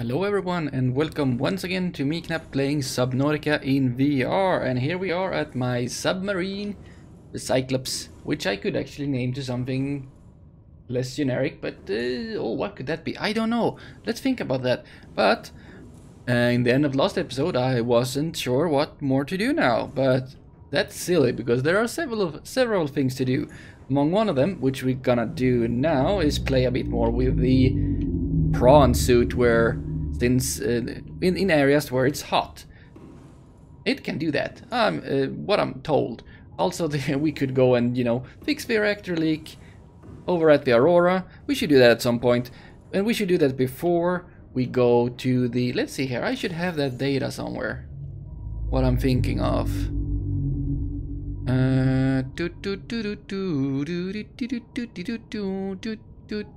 Hello everyone and welcome once again to me Knap playing Subnautica in VR and here we are at my submarine, the Cyclops, which I could actually name to something less generic, but uh, oh what could that be? I don't know, let's think about that. But uh, in the end of last episode I wasn't sure what more to do now, but that's silly because there are several of, several things to do. Among one of them, which we're gonna do now, is play a bit more with the prawn suit where uh, in, in areas where it's hot. It can do that, um, uh, what I'm told. Also, the, we could go and, you know, fix the reactor leak over at the Aurora. We should do that at some point. And we should do that before we go to the... Let's see here, I should have that data somewhere. What I'm thinking of. Uh,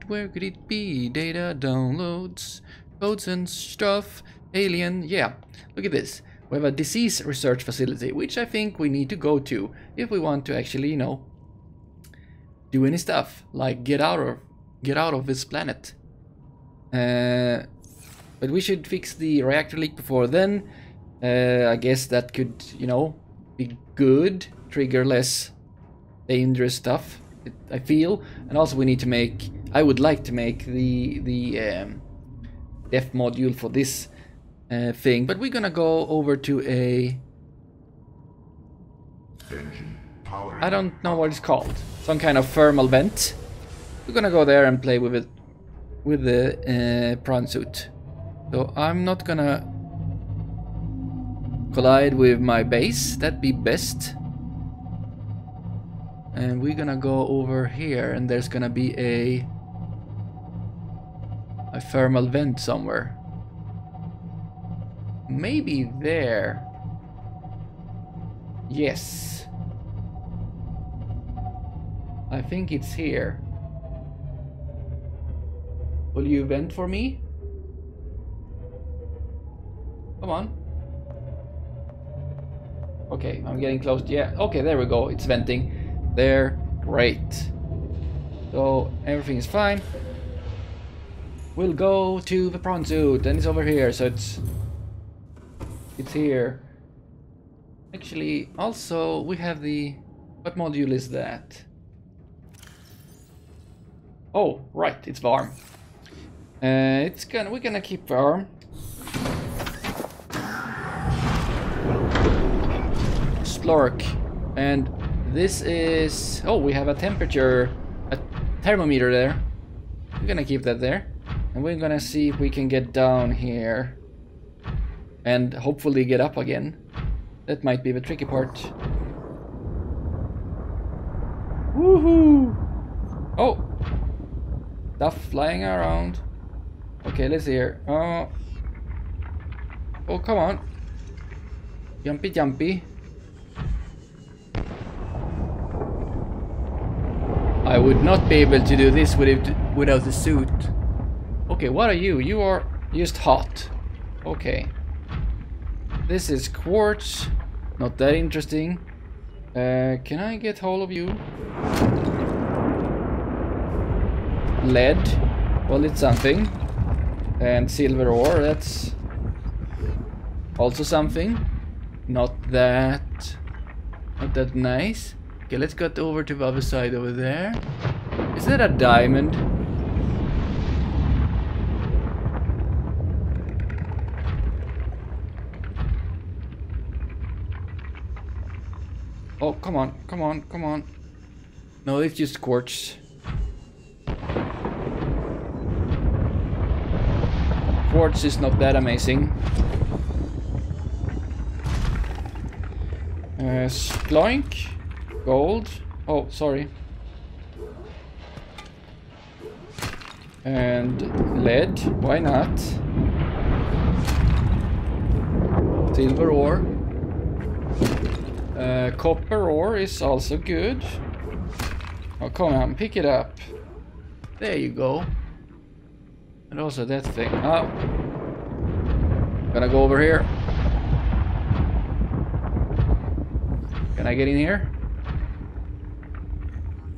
where could it be? Data downloads codes and stuff. Alien, yeah. Look at this. We have a disease research facility, which I think we need to go to if we want to actually, you know, do any stuff like get out of get out of this planet. Uh, but we should fix the reactor leak before then. Uh, I guess that could, you know, be good, trigger less dangerous stuff. I feel, and also we need to make. I would like to make the the um, depth module for this uh, thing, but we're gonna go over to a. I don't know what it's called. Some kind of thermal vent. We're gonna go there and play with it, with the uh, prawn suit. So I'm not gonna collide with my base. That'd be best. And we're gonna go over here, and there's gonna be a a thermal vent somewhere. Maybe there. Yes. I think it's here. Will you vent for me? Come on. Okay, I'm getting close. Yeah, okay, there we go. It's venting. There. Great. So, everything is fine. We'll go to the prawn suit, and it's over here, so it's it's here. Actually, also we have the what module is that? Oh, right, it's varm. Uh, it's gonna we're gonna keep varm. Splork, and this is oh we have a temperature, a thermometer there. We're gonna keep that there. And we're gonna see if we can get down here. And hopefully get up again. That might be the tricky part. Woohoo! Oh! Stuff flying around. Okay, let's here. Oh. Uh, oh, come on. Jumpy, jumpy. I would not be able to do this without the suit. Okay, what are you? You are just hot. Okay. This is quartz. Not that interesting. Uh, can I get hold of you? Lead. Well, it's something. And silver ore, that's also something. Not that... Not that nice. Okay, let's get over to the other side over there. Is that a diamond? Oh, come on, come on, come on. No, it's just quartz. Quartz is not that amazing. Uh, Sploink. Gold. Oh, sorry. And lead. Why not? Silver ore. Uh, copper ore is also good. Oh, come on, pick it up. There you go. And also that thing. Oh. Gonna go over here. Can I get in here?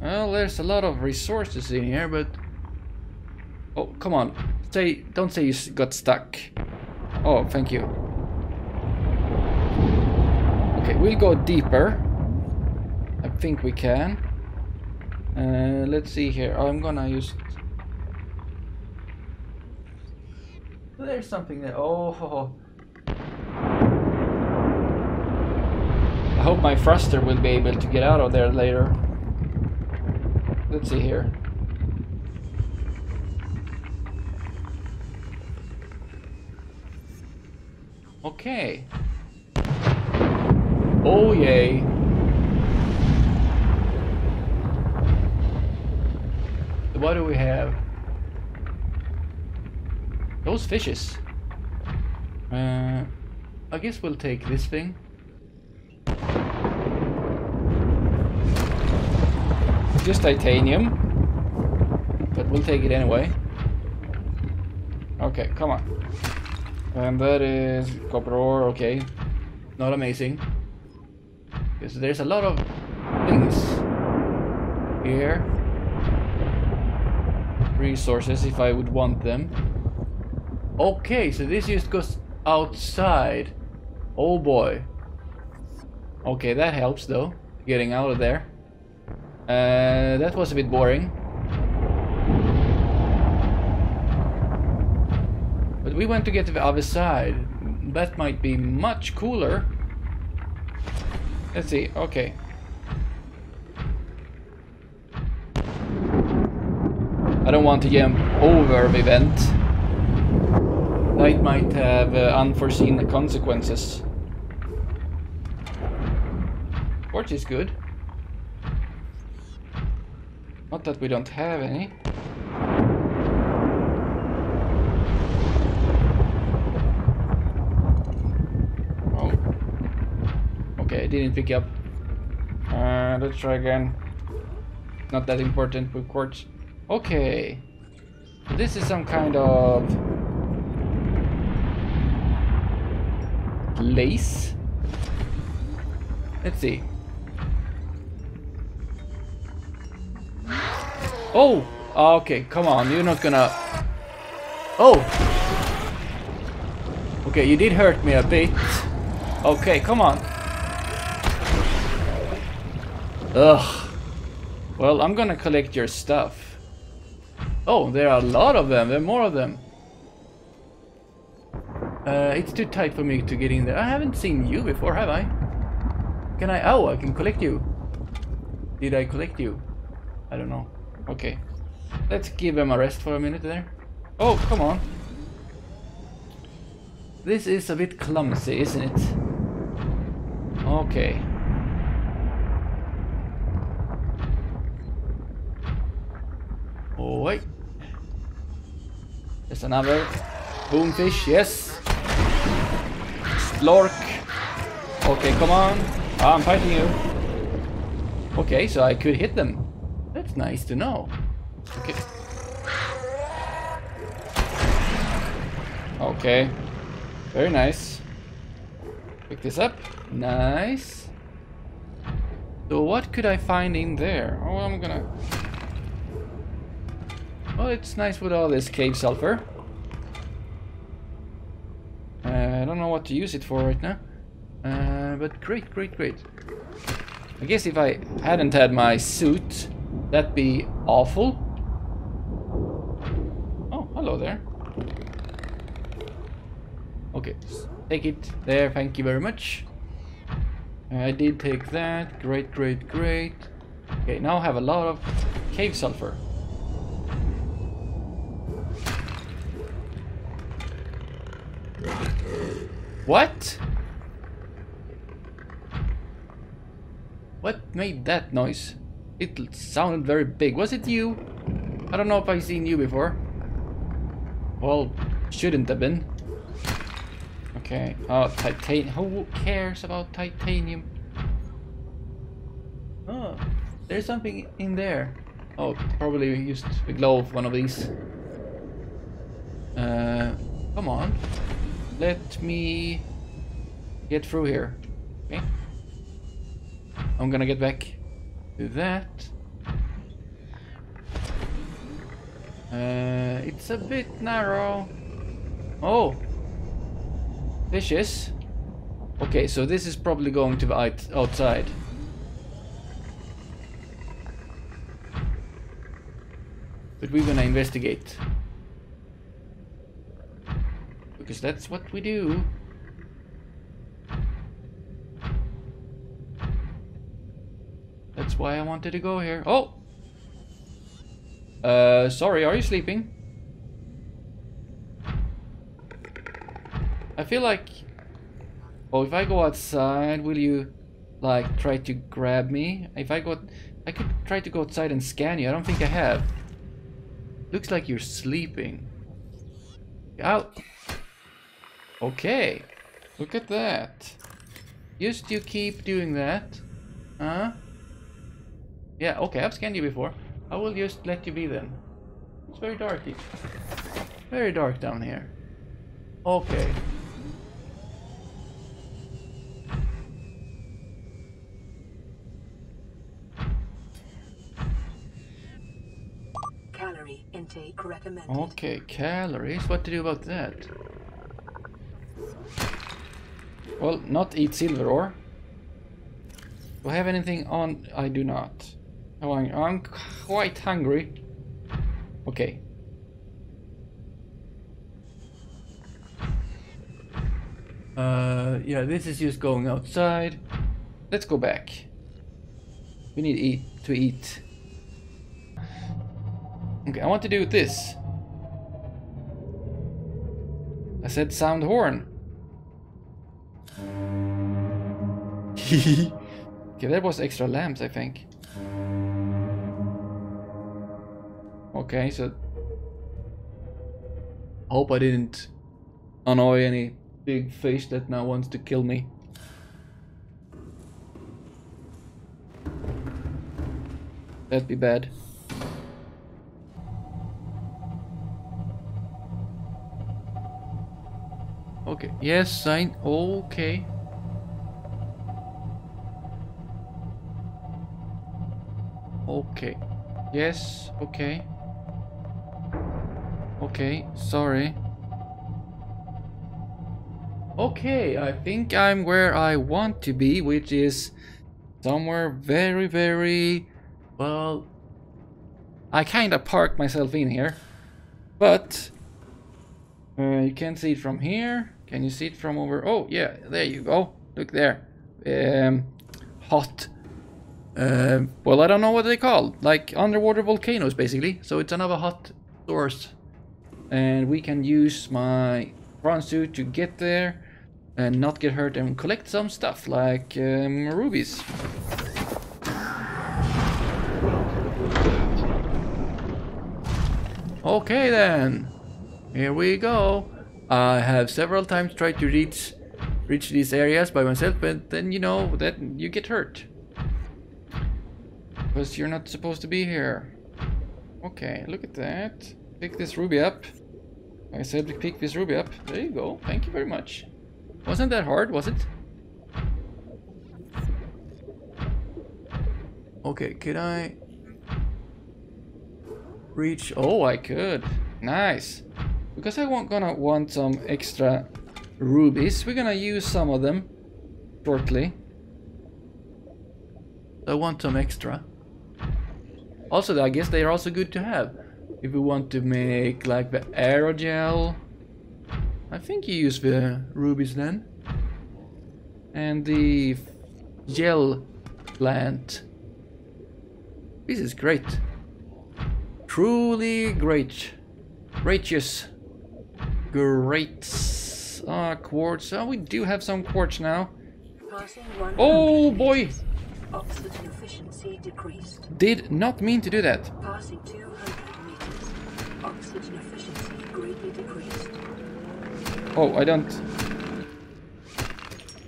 Well, there's a lot of resources in here, but... Oh, come on. say don't say you got stuck. Oh, thank you. Okay, we'll go deeper. I think we can. Uh, let's see here. I'm gonna use. There's something there. Oh. I hope my thruster will be able to get out of there later. Let's see here. Okay. Oh yay. What do we have? Those fishes. Uh, I guess we'll take this thing. Just titanium. But we'll take it anyway. Okay, come on. And that is copper ore, okay. Not amazing. Because there's a lot of things here. Resources if I would want them. Okay, so this just goes outside. Oh boy. Okay, that helps though. Getting out of there. Uh, that was a bit boring. But we went to get to the other side. That might be much cooler. Let's see, okay. I don't want to jump over the vent. That might have uh, unforeseen consequences. Torch is good. Not that we don't have any. Okay, I didn't pick up. Uh, let's try again. Not that important with quartz. Okay. This is some kind of lace. Let's see. Oh! Okay, come on, you're not gonna... Oh! Okay, you did hurt me a bit. Okay, come on. Ugh. Well, I'm gonna collect your stuff. Oh, there are a lot of them. There are more of them. Uh, it's too tight for me to get in there. I haven't seen you before, have I? Can I? Oh, I can collect you. Did I collect you? I don't know. Okay. Let's give him a rest for a minute there. Oh, come on. This is a bit clumsy, isn't it? Okay. Wait. There's another boomfish, yes. Lork. Okay, come on. I'm fighting you. Okay, so I could hit them. That's nice to know. Okay. Okay. Very nice. Pick this up. Nice. So what could I find in there? Oh, I'm gonna... Oh, it's nice with all this cave sulfur. Uh, I don't know what to use it for right now. Uh, but great, great, great. I guess if I hadn't had my suit, that'd be awful. Oh, hello there. Okay, take it there, thank you very much. I did take that, great, great, great. Okay, now I have a lot of cave sulfur. What? What made that noise? It sounded very big. Was it you? I don't know if I've seen you before. Well, shouldn't have been. Okay. Oh, titanium. Who cares about titanium? Oh, there's something in there. Oh, probably used the glow of one of these. Uh, come on. Let me get through here. Okay. I'm gonna get back to that. Uh, it's a bit narrow. Oh. Fishes. Okay, so this is probably going to be outside. But we're gonna investigate. Because that's what we do. That's why I wanted to go here. Oh! Uh, sorry, are you sleeping? I feel like... Oh, if I go outside, will you, like, try to grab me? If I go... I could try to go outside and scan you. I don't think I have. Looks like you're sleeping. Out. Okay. Look at that. Just you keep doing that. Huh? Yeah, okay, I've scanned you before. I will just let you be then. It's very dark. here. Very dark down here. Okay. Calorie intake recommended. Okay, calories. What to do about that? Well, not eat silver ore. Do I have anything on? I do not. Oh, I'm, I'm quite hungry. Okay. Uh, yeah, this is just going outside. Let's go back. We need eat to eat. Okay, I want to do this. I said sound horn. okay, that was extra lamps, I think. Okay, so... I hope I didn't annoy any big fish that now wants to kill me. That'd be bad. Okay, yes, sign. Okay. Okay. Yes, okay. Okay, sorry. Okay, I think I'm where I want to be, which is somewhere very, very... Well... I kinda parked myself in here. But... Uh, you can't see it from here. Can you see it from over... Oh, yeah, there you go. Look there. Um, hot. Uh, well, I don't know what they call. Like underwater volcanoes, basically. So it's another hot source and we can use my suit to get there and not get hurt and collect some stuff like um, rubies. Okay then, here we go. I have several times tried to reach reach these areas by myself, but then you know that you get hurt. Because you're not supposed to be here. Okay, look at that. Pick this ruby up. I said pick this ruby up. There you go. Thank you very much. Wasn't that hard, was it? Okay, could I reach? Oh, I could. Nice. Because I want gonna want some extra rubies, we're gonna use some of them shortly. I want some extra. Also, I guess they are also good to have. If we want to make like the aerogel, I think you use the rubies then. And the gel plant. This is great. Truly great. Gracious. Great. Ah, quartz. Oh, we do have some quartz now. Oh boy! Oxygen efficiency decreased. Did not mean to do that. Passing 200 meters. Oxygen efficiency greatly decreased. Oh, I don't...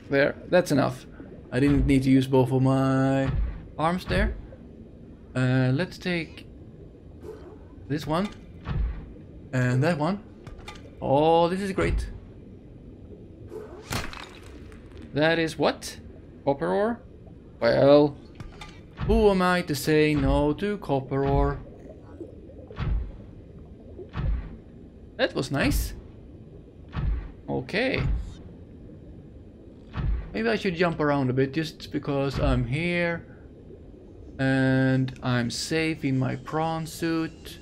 There, that's enough. I didn't need to use both of my arms there. Uh, let's take this one and that one. Oh, this is great. That is what? Copper ore? Well, who am I to say no to copper ore? That was nice. Okay. Maybe I should jump around a bit just because I'm here. And I'm safe in my prawn suit.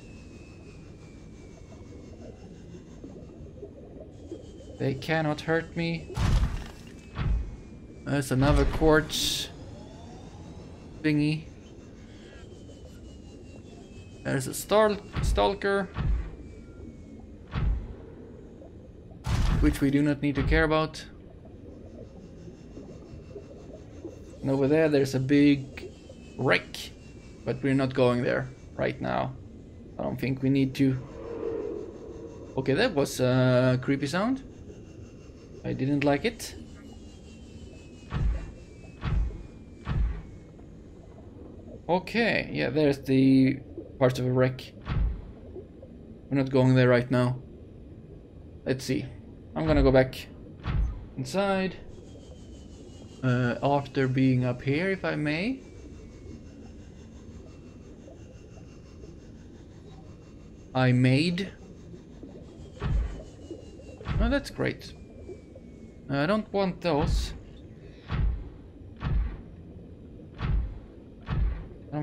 They cannot hurt me. There's another quartz thingy. There's a stalker. Which we do not need to care about. And over there there's a big wreck. But we're not going there right now. I don't think we need to. Okay, that was a creepy sound. I didn't like it. Okay, yeah, there's the parts of a wreck. We're not going there right now. Let's see. I'm gonna go back inside. Uh, after being up here, if I may. I made. Oh, that's great. I don't want those.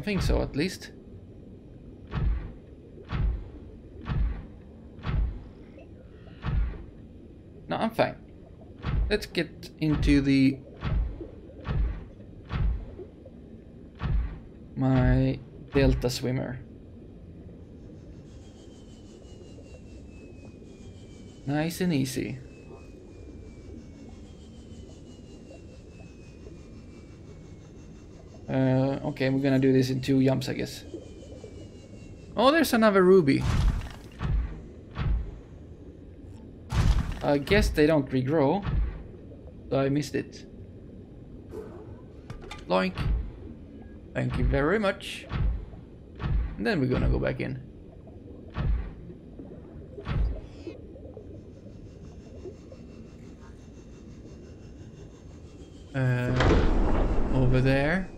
Don't think so, at least. No, I'm fine. Let's get into the... My Delta swimmer. Nice and easy. Uh, okay, we're gonna do this in two jumps, I guess. Oh, there's another ruby. I guess they don't regrow. So I missed it. Loink. Thank you very much. And then we're gonna go back in. Uh, over there.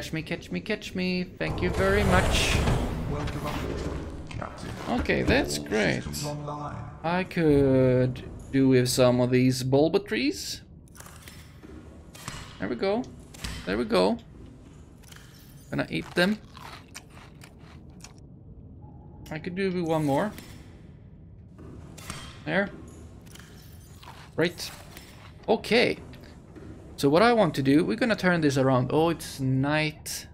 Catch me, catch me, catch me. Thank you very much. Okay, that's great. I could do with some of these bulbo trees. There we go. There we go. Gonna eat them. I could do with one more. There. Right. Okay. So what I want to do, we're gonna turn this around. Oh, it's night.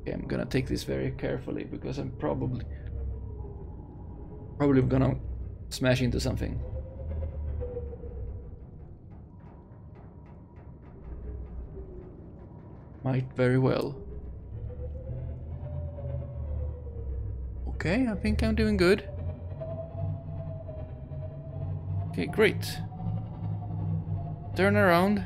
Okay, I'm gonna take this very carefully because I'm probably probably gonna smash into something. Might very well. Okay, I think I'm doing good. Okay, great. Turn around.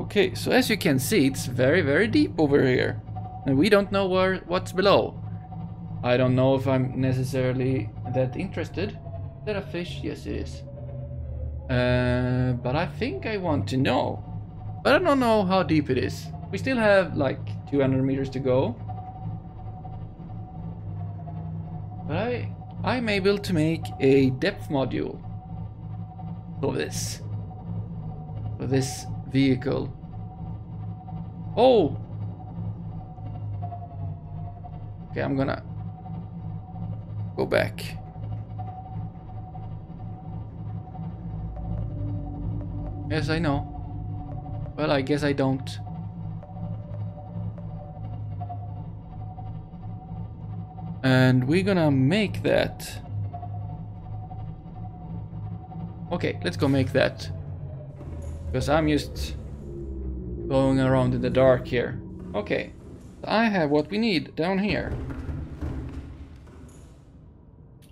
Okay, so as you can see, it's very, very deep over here. And we don't know where what's below. I don't know if I'm necessarily that interested. Is that a fish? Yes, it is. Uh, but I think I want to know. But I don't know how deep it is. We still have like 200 meters to go. I'm able to make a depth module for this. For this vehicle. Oh! Okay, I'm gonna go back. Yes, I know. Well, I guess I don't. And we're gonna make that. Okay, let's go make that. Because I'm just going around in the dark here. Okay, I have what we need down here.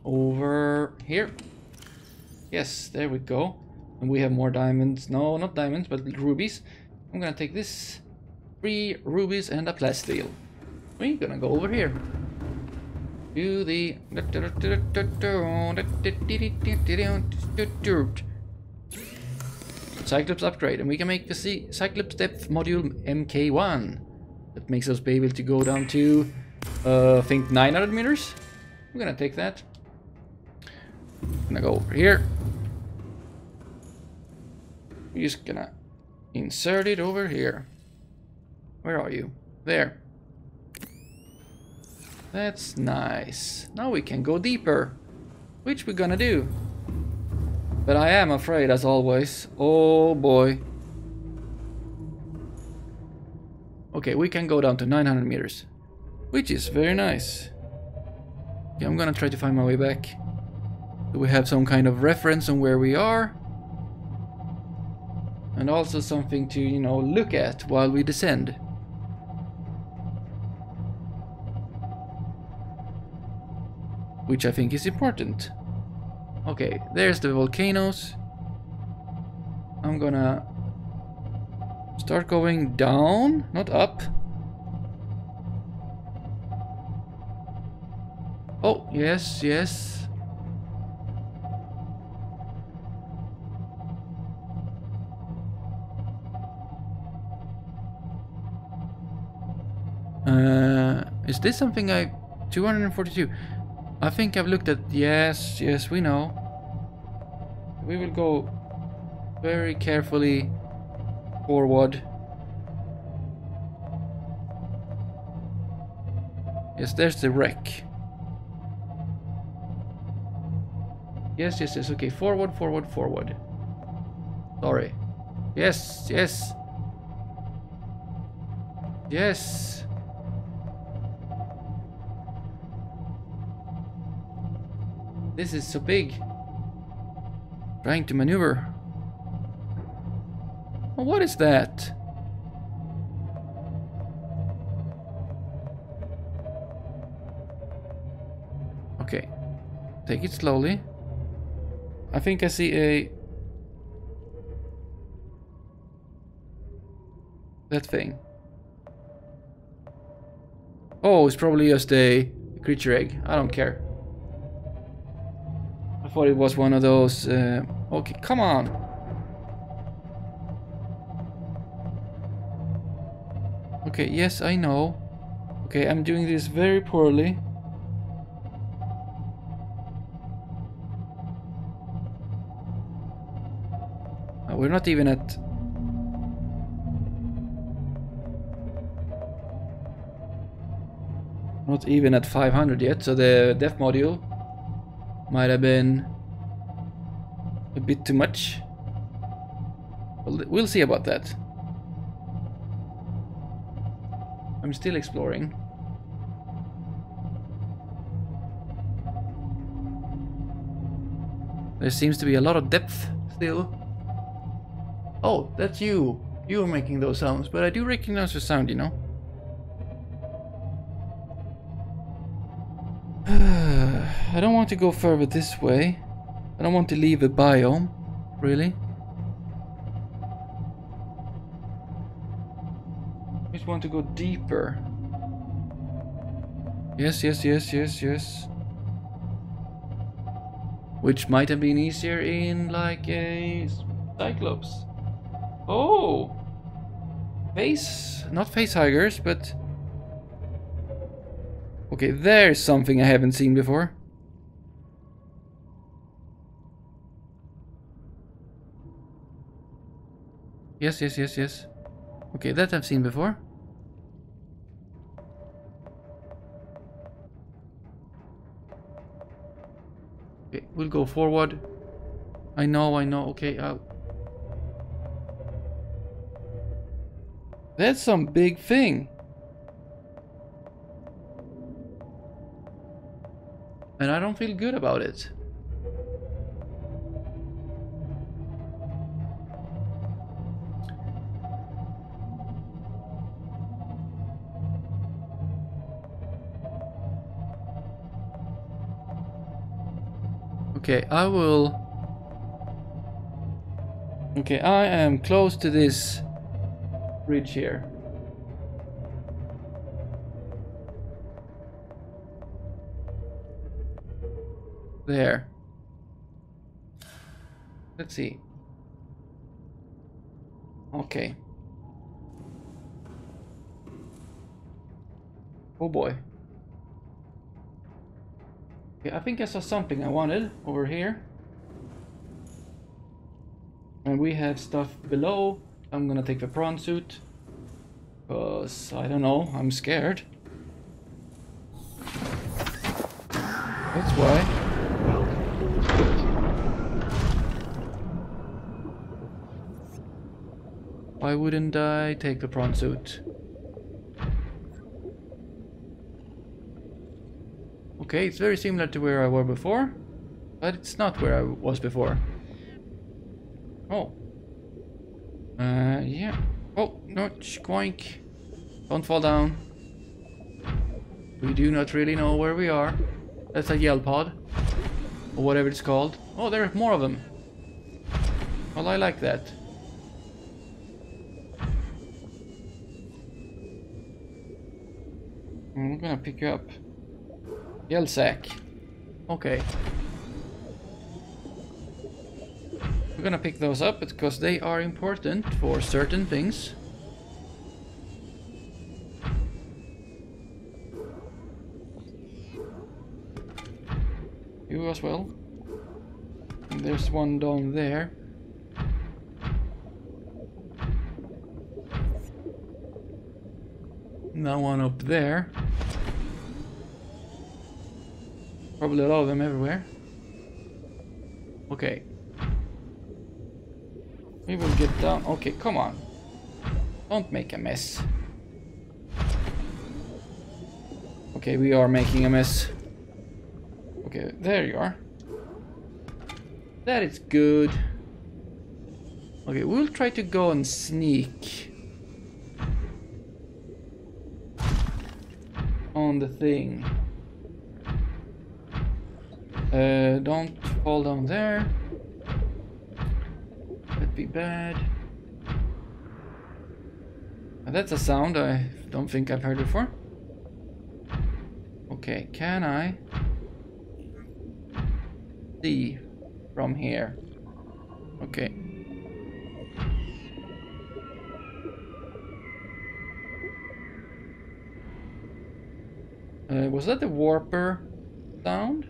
Over here. Yes, there we go. And we have more diamonds. No, not diamonds, but rubies. I'm gonna take this. Three rubies and a plasteel. We're gonna go over here. To the... Cyclops upgrade, and we can make the Cyclops depth module MK1. That makes us be able to go down to, uh, I think 900 meters. I'm gonna take that. I'm gonna go over here. We're just gonna insert it over here. Where are you? There. That's nice. Now we can go deeper. Which we're gonna do. But I am afraid as always. Oh boy. Okay, we can go down to 900 meters. Which is very nice. Okay, I'm gonna try to find my way back. Do we have some kind of reference on where we are? And also something to, you know, look at while we descend. Which I think is important. Okay, there's the volcanoes. I'm gonna start going down, not up. Oh, yes, yes. Uh, is this something I... 242. I think I've looked at... Yes, yes, we know. We will go very carefully forward. Yes, there's the wreck. Yes, yes, yes. Okay, forward, forward, forward. Sorry. Yes, yes. Yes. This is so big. Trying to maneuver. What is that? Okay. Take it slowly. I think I see a... That thing. Oh, it's probably just a creature egg. I don't care. Thought it was one of those... Uh... Okay, come on. Okay, yes, I know. Okay, I'm doing this very poorly. Uh, we're not even at... Not even at 500 yet, so the depth module might have been a bit too much. Well, see about that. I'm still exploring. There seems to be a lot of depth still. Oh, that's you. You're making those sounds, but I do recognize your sound, you know. Want to go further this way. I don't want to leave a biome, really. I just want to go deeper. Yes, yes, yes, yes, yes. Which might have been easier in like a Cyclops. Oh! Face, not face huggers, but... Okay, there's something I haven't seen before. Yes, yes, yes, yes. Okay, that I've seen before. Okay, we'll go forward. I know, I know. Okay, I'll... That's some big thing. And I don't feel good about it. Okay, I will... Okay, I am close to this bridge here. There. Let's see. Okay. Oh boy. Okay, I think I saw something I wanted over here. And we have stuff below. I'm gonna take the prawn suit. Cause I don't know, I'm scared. That's why. Why wouldn't I take the prawn suit? Okay, it's very similar to where I were before, but it's not where I was before. Oh. Uh, yeah. Oh, no, squoink. Don't fall down. We do not really know where we are. That's a yell pod. Or whatever it's called. Oh, there are more of them. Well, I like that. I'm gonna pick you up. Yell sack. Okay. We're gonna pick those up because they are important for certain things. You as well. And there's one down there. Now one up there. Probably a lot of them everywhere. Okay. We will get down. Okay, come on. Don't make a mess. Okay, we are making a mess. Okay, there you are. That is good. Okay, we'll try to go and sneak. On the thing. Uh, don't fall down there. That'd be bad. Uh, That's a sound I don't think I've heard before. Okay, can I see from here? Okay. Uh, was that the warper sound?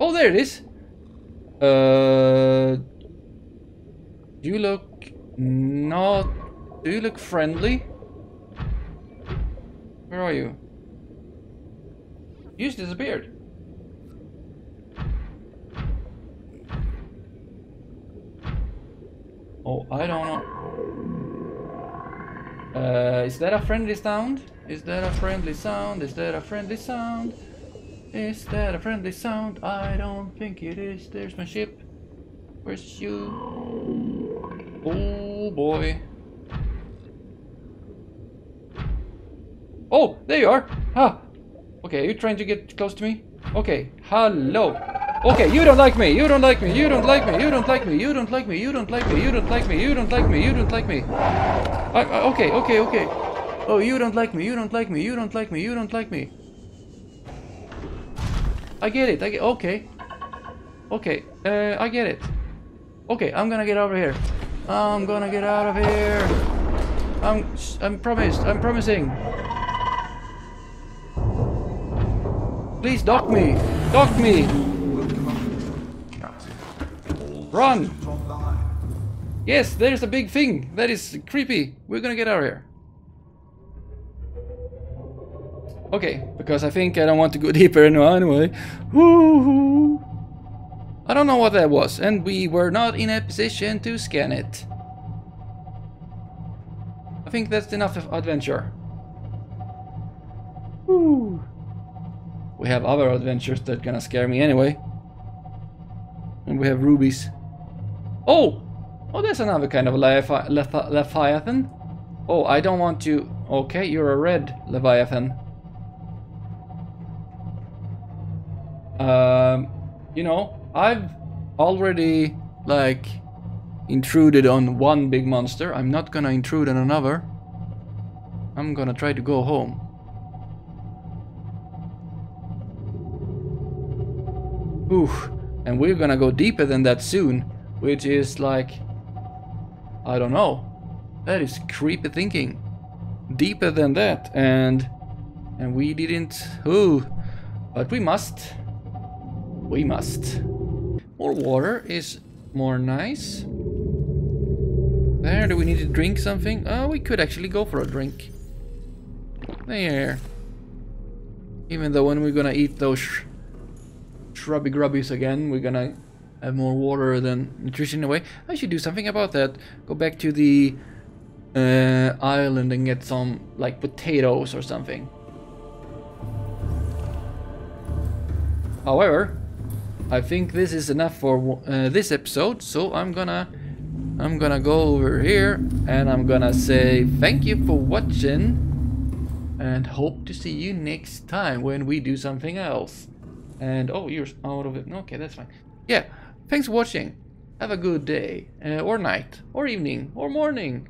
Oh, there it is. Uh, do you look not? Do you look friendly? Where are you? You just disappeared. Oh, I don't know. Uh, is that a friendly sound? Is that a friendly sound? Is that a friendly sound? Is that a friendly sound? I don't think it is. There's my ship. Where's you? Oh boy. Oh, there you are. Ah. Okay, are you trying to get close to me? Okay. Hello. Okay, you don't like me. You don't like me. You don't like me. You don't like me. You don't like me. You don't like me. You don't like me. You don't like me. You don't like me. Okay, okay, okay. Oh, you don't like me. You don't like me. You don't like me. You don't like me. I get it. I get. Okay. Okay. Uh, I get it. Okay, I'm gonna get over here. I'm gonna get out of here. I'm. I'm promised. I'm promising. Please dock me. Dock me. Run. Yes, there's a big thing. That is creepy. We're gonna get out of here. Okay, because I think I don't want to go deeper now anyway. Woo! I don't know what that was, and we were not in a position to scan it. I think that's enough of adventure. Woo! We have other adventures that gonna scare me anyway. And we have rubies. Oh! Oh, there's another kind of Levi Levi Leviathan. Oh, I don't want to... Okay, you're a red Leviathan. Um, you know, I've already, like, intruded on one big monster. I'm not gonna intrude on another. I'm gonna try to go home. Ooh, And we're gonna go deeper than that soon, which is like, I don't know. That is creepy thinking. Deeper than that, and and we didn't. Ooh, but we must. We must. More water is more nice. There, do we need to drink something? Oh, we could actually go for a drink. There. Even though when we're gonna eat those sh shrubby grubbies again, we're gonna have more water than nutrition in a way. I should do something about that. Go back to the uh, island and get some like potatoes or something. However, I think this is enough for uh, this episode, so I'm gonna I'm gonna go over here and I'm gonna say thank you for watching and hope to see you next time when we do something else. And oh, you're out of it. Okay, that's fine. Yeah, thanks for watching. Have a good day, uh, or night, or evening, or morning.